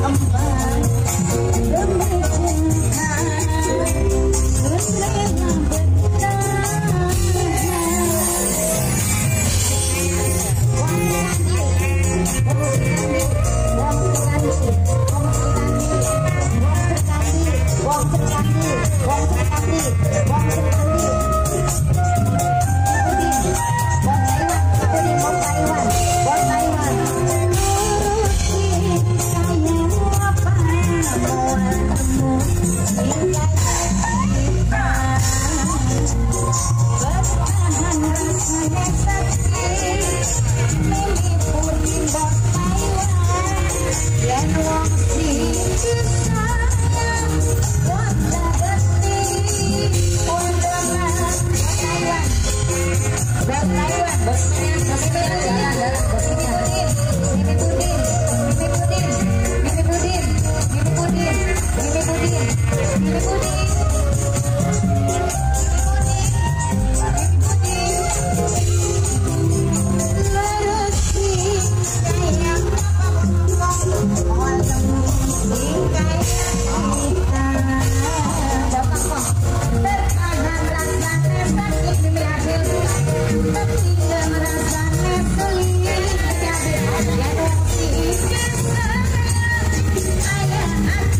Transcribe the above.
I'm fine. buat Taiwan ini putih, ini putih, ini putih. buat Taiwan Mimi Pudin Mimi Pudin Mimi I